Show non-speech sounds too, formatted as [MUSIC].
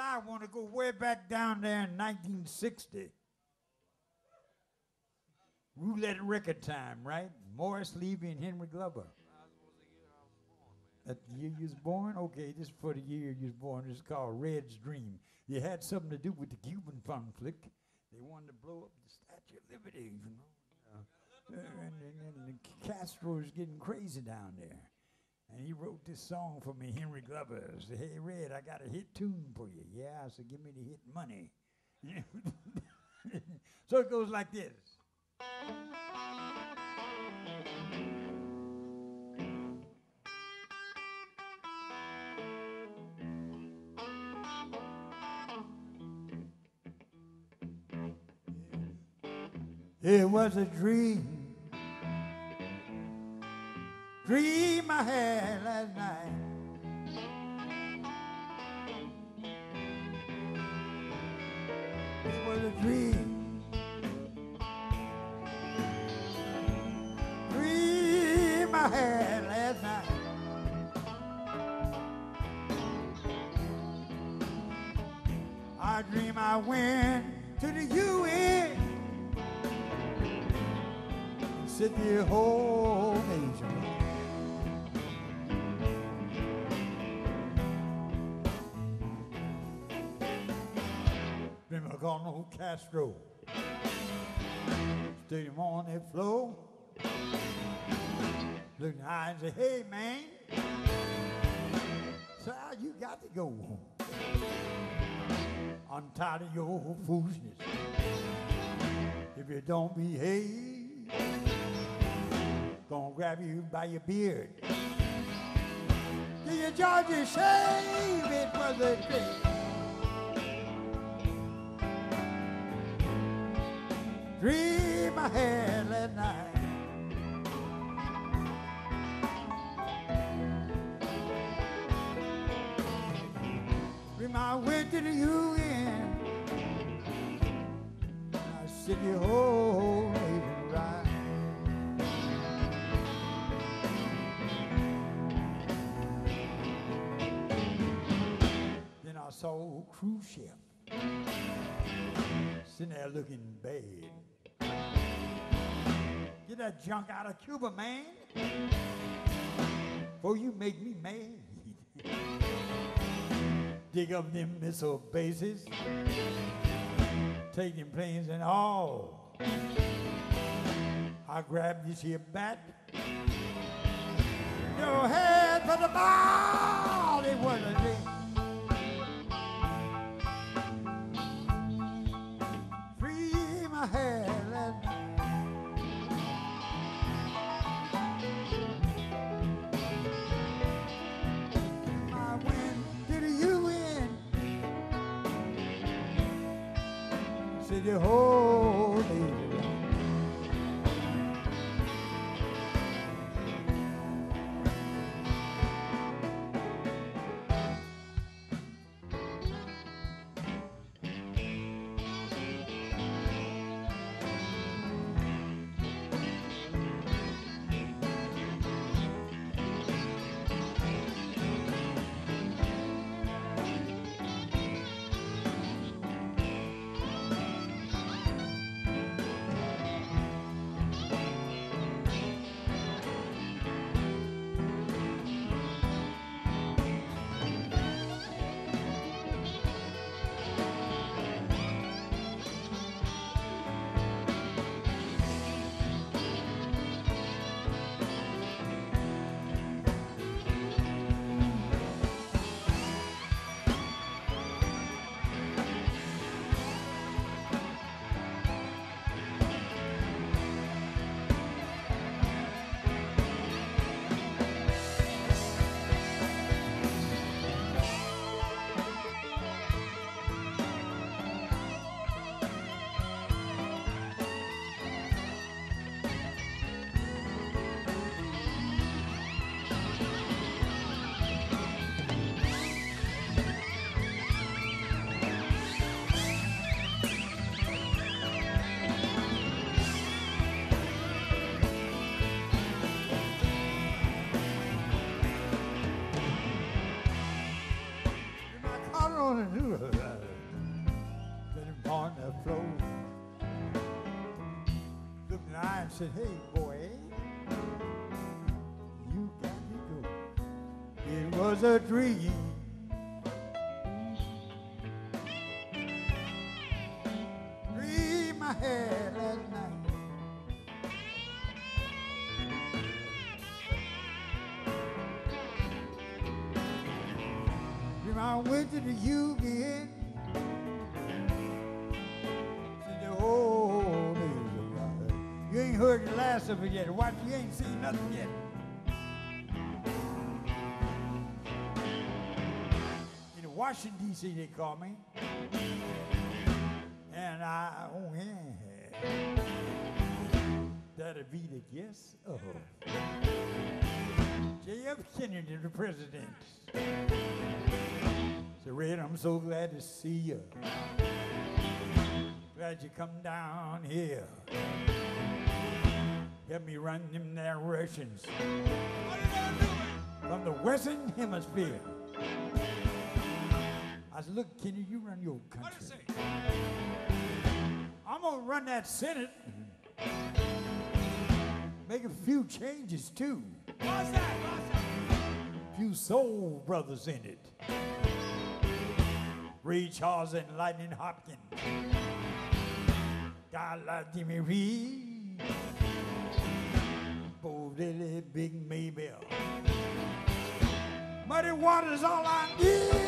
I want to go way back down there in 1960. Roulette record time, right? Morris Levy and Henry Glover. That the year you was born? Okay, just for the year you was born. It's called Red's Dream. You had something to do with the Cuban conflict. They wanted to blow up the Statue of Liberty, you know. Uh, and, and, and Castro is getting crazy down there. And he wrote this song for me, Henry Glover. Said, hey, Red, I got a hit tune for you. Yeah, I said, give me the hit money. [LAUGHS] so it goes like this. It was a dream dream I had last night. It was a dream. Dream I had last night. I dream I went to the UN and said the whole nation. Castro. On that floor. Look in the eye and say, hey man, sir, you got to go I'm tired of your foolishness. If you don't behave, gonna grab you by your beard. Do you Georgia shave it was a day? Dream I had last night. Dream I went to the UN. I said the whole nation right. Then I saw a Khrushchev sitting there looking bad. Get that junk out of Cuba, man. Before you make me mad. [LAUGHS] Dig up them missile bases. Take them planes and all. I grab this here bat. Your head for the ball. It was a. holy said, hey, boy, you got to go. It was a dream. Last night. I went to the Union. Heard the last of it yet. Watch, you ain't seen nothing yet. In Washington, D.C., they call me. And I, oh, yeah. That'll be the guess. Oh. J.F. Kennedy, the president. So, Red, I'm so glad to see you. Glad you come down here. Help me run them Russians from the Western Hemisphere. I said, look, Kenny, you run your country. I'm gonna run that Senate. Make a few changes too. What's that? What's that? Few soul brothers in it. Ray Charles and Lightning Hopkins. God like Jimmy Reed. Bo Diddley, Big Maybelle. Muddy Waters, all I need.